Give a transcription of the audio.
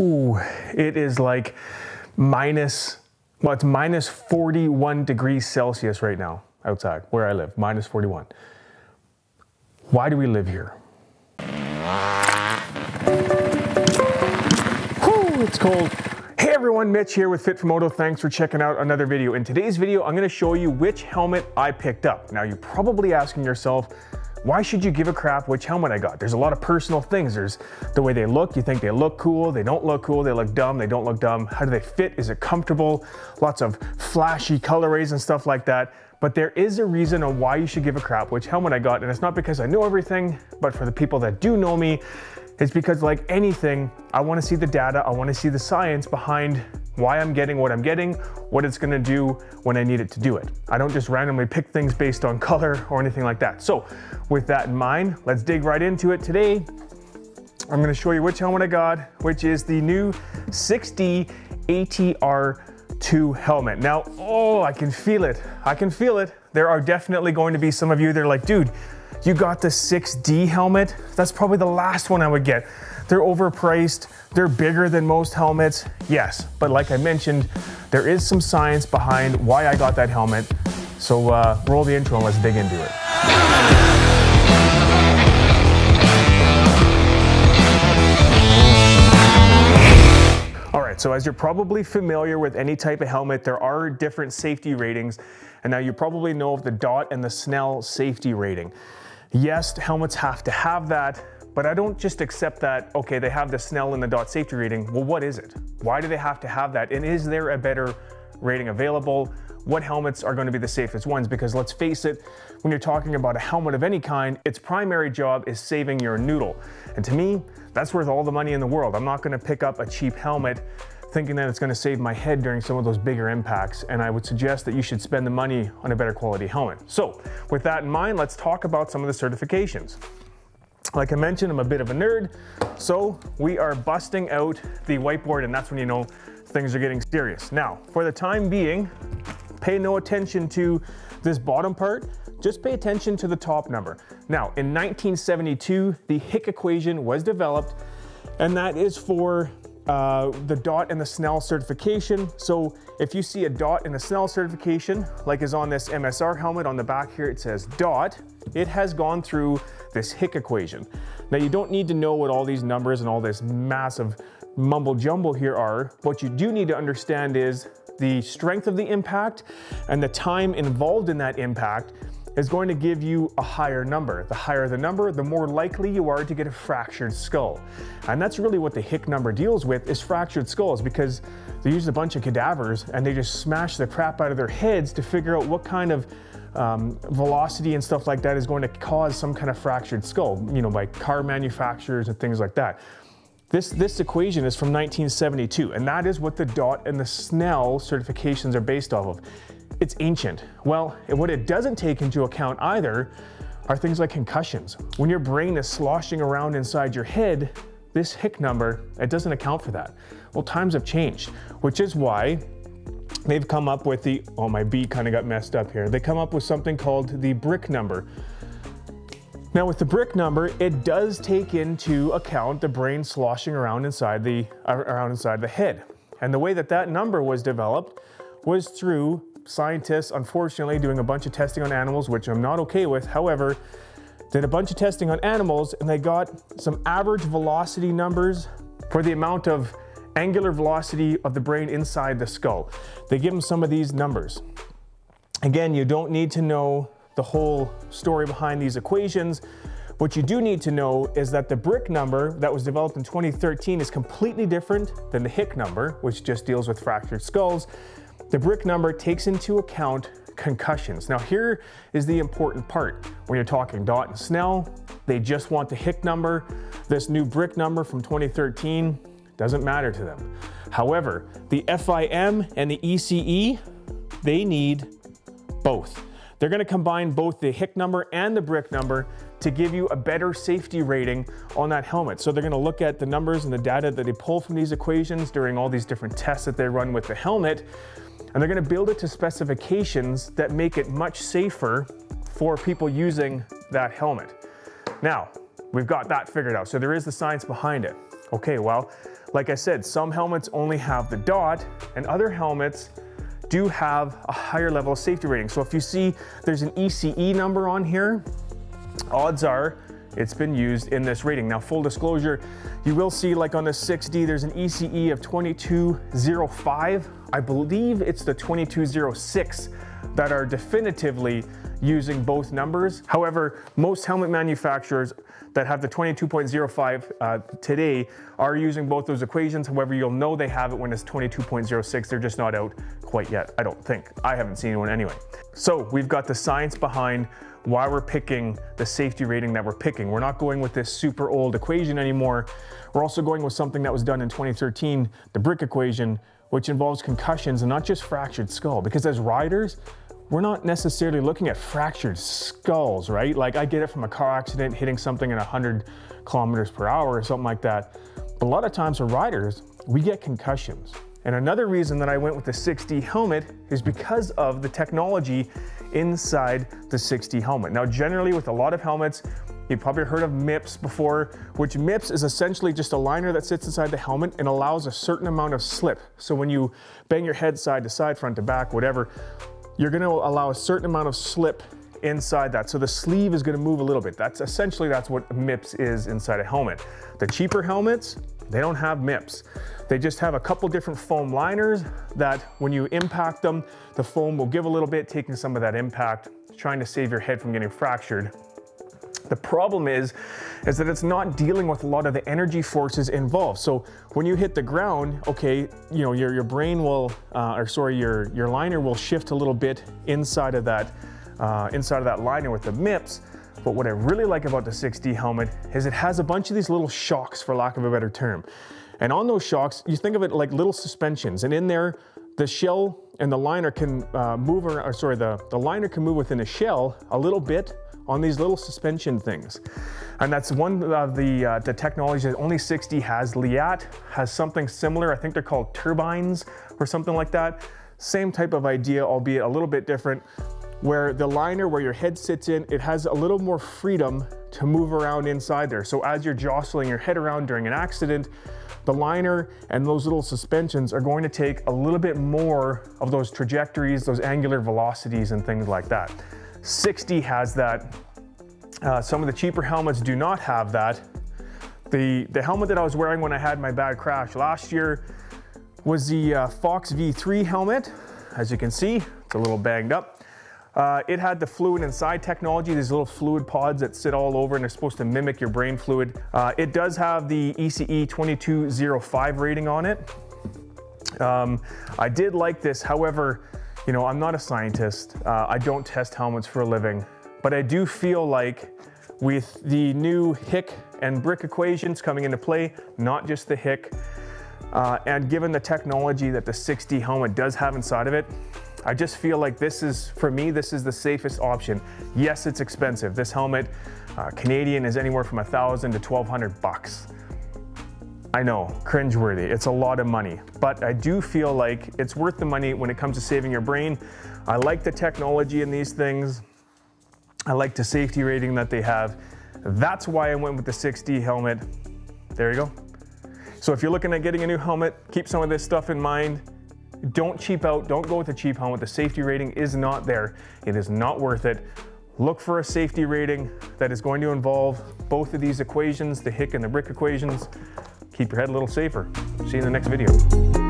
Whew, it is like minus, well, it's minus 41 degrees Celsius right now outside where I live, minus 41. Why do we live here? Whew, it's cold. Hey everyone, Mitch here with Fit Moto. Thanks for checking out another video. In today's video, I'm gonna show you which helmet I picked up. Now you're probably asking yourself, why should you give a crap which helmet I got? There's a lot of personal things. There's the way they look. You think they look cool, they don't look cool, they look dumb, they don't look dumb. How do they fit? Is it comfortable? Lots of flashy colorways and stuff like that. But there is a reason on why you should give a crap which helmet I got. And it's not because I know everything, but for the people that do know me, it's because like anything, I wanna see the data, I wanna see the science behind why I'm getting what I'm getting, what it's gonna do when I need it to do it. I don't just randomly pick things based on color or anything like that. So with that in mind, let's dig right into it. Today, I'm gonna show you which helmet I got, which is the new 6D ATR2 helmet. Now, oh, I can feel it. I can feel it. There are definitely going to be some of you that are like, dude, you got the 6D helmet? That's probably the last one I would get. They're overpriced, they're bigger than most helmets, yes. But like I mentioned, there is some science behind why I got that helmet. So uh, roll the intro and let's dig into it. All right, so as you're probably familiar with any type of helmet, there are different safety ratings. And now you probably know of the DOT and the Snell safety rating. Yes, helmets have to have that, but I don't just accept that, okay, they have the Snell and the DOT safety rating. Well, what is it? Why do they have to have that? And is there a better rating available? What helmets are going to be the safest ones? Because let's face it, when you're talking about a helmet of any kind, its primary job is saving your noodle. And to me, that's worth all the money in the world. I'm not going to pick up a cheap helmet thinking that it's going to save my head during some of those bigger impacts. And I would suggest that you should spend the money on a better quality helmet. So with that in mind, let's talk about some of the certifications. Like I mentioned, I'm a bit of a nerd, so we are busting out the whiteboard and that's when you know things are getting serious. Now, for the time being, pay no attention to this bottom part, just pay attention to the top number. Now, in 1972, the HIC equation was developed, and that is for uh, the DOT and the Snell certification. So if you see a DOT and a Snell certification, like is on this MSR helmet on the back here, it says DOT, it has gone through this HIC equation. Now you don't need to know what all these numbers and all this massive mumble jumble here are. What you do need to understand is the strength of the impact and the time involved in that impact is going to give you a higher number. The higher the number, the more likely you are to get a fractured skull. And that's really what the HIC number deals with is fractured skulls because they use a bunch of cadavers and they just smash the crap out of their heads to figure out what kind of um, velocity and stuff like that is going to cause some kind of fractured skull, you know, by car manufacturers and things like that. This, this equation is from 1972, and that is what the DOT and the Snell certifications are based off of it's ancient. Well, what it doesn't take into account either are things like concussions. When your brain is sloshing around inside your head, this HIC number, it doesn't account for that. Well, times have changed, which is why they've come up with the, oh, my B kind of got messed up here. They come up with something called the BRIC number. Now with the BRIC number, it does take into account the brain sloshing around inside the, around inside the head. And the way that that number was developed was through scientists, unfortunately, doing a bunch of testing on animals, which I'm not okay with. However, did a bunch of testing on animals and they got some average velocity numbers for the amount of angular velocity of the brain inside the skull. They give them some of these numbers. Again, you don't need to know the whole story behind these equations. What you do need to know is that the BRIC number that was developed in 2013 is completely different than the HIC number, which just deals with fractured skulls. The BRIC number takes into account concussions. Now here is the important part. When you're talking Dot and Snell, they just want the HIC number. This new BRIC number from 2013 doesn't matter to them. However, the FIM and the ECE, they need both. They're gonna combine both the HIC number and the BRIC number to give you a better safety rating on that helmet. So they're gonna look at the numbers and the data that they pull from these equations during all these different tests that they run with the helmet and they're gonna build it to specifications that make it much safer for people using that helmet. Now, we've got that figured out. So there is the science behind it. Okay, well, like I said, some helmets only have the dot and other helmets do have a higher level of safety rating. So if you see there's an ECE number on here, odds are it's been used in this rating. Now, full disclosure, you will see like on the 6D, there's an ECE of 2205. I believe it's the 2206 that are definitively using both numbers. However, most helmet manufacturers that have the 22.05 uh, today are using both those equations. However, you'll know they have it when it's 22.06. They're just not out quite yet, I don't think. I haven't seen one anyway. So we've got the science behind why we're picking the safety rating that we're picking. We're not going with this super old equation anymore. We're also going with something that was done in 2013, the BRIC equation, which involves concussions and not just fractured skull. Because as riders, we're not necessarily looking at fractured skulls, right? Like I get it from a car accident hitting something at 100 kilometers per hour or something like that. But a lot of times for riders, we get concussions. And another reason that I went with the 6D helmet is because of the technology inside the 6D helmet. Now, generally with a lot of helmets, You've probably heard of MIPS before, which MIPS is essentially just a liner that sits inside the helmet and allows a certain amount of slip. So when you bang your head side to side, front to back, whatever, you're gonna allow a certain amount of slip inside that. So the sleeve is gonna move a little bit. That's essentially, that's what MIPS is inside a helmet. The cheaper helmets, they don't have MIPS. They just have a couple different foam liners that when you impact them, the foam will give a little bit, taking some of that impact, trying to save your head from getting fractured. The problem is, is that it's not dealing with a lot of the energy forces involved. So when you hit the ground, okay, you know, your, your brain will, uh, or sorry, your, your liner will shift a little bit inside of that, uh, inside of that liner with the MIPS. But what I really like about the 6D helmet is it has a bunch of these little shocks, for lack of a better term. And on those shocks, you think of it like little suspensions. And in there, the shell and the liner can uh, move, or sorry, the, the liner can move within the shell a little bit on these little suspension things. And that's one of the, uh, the technologies that only 6D has. Leatt has something similar. I think they're called turbines or something like that. Same type of idea, albeit a little bit different, where the liner where your head sits in, it has a little more freedom to move around inside there. So as you're jostling your head around during an accident, the liner and those little suspensions are going to take a little bit more of those trajectories, those angular velocities and things like that. 6D has that. Uh, some of the cheaper helmets do not have that. The, the helmet that I was wearing when I had my bad crash last year was the uh, Fox V3 helmet. As you can see, it's a little banged up. Uh, it had the fluid inside technology, these little fluid pods that sit all over and they're supposed to mimic your brain fluid. Uh, it does have the ECE 2205 rating on it. Um, I did like this, however, you know, I'm not a scientist. Uh, I don't test helmets for a living, but I do feel like with the new HIC and BRIC equations coming into play, not just the HIC, uh, and given the technology that the 6D helmet does have inside of it, I just feel like this is, for me, this is the safest option. Yes, it's expensive. This helmet, uh, Canadian, is anywhere from a thousand to 1200 bucks. I know, cringeworthy. It's a lot of money, but I do feel like it's worth the money when it comes to saving your brain. I like the technology in these things. I like the safety rating that they have. That's why I went with the 6D helmet. There you go. So if you're looking at getting a new helmet, keep some of this stuff in mind. Don't cheap out, don't go with a cheap helmet. The safety rating is not there. It is not worth it. Look for a safety rating that is going to involve both of these equations, the HIC and the BRIC equations keep your head a little safer. See you in the next video.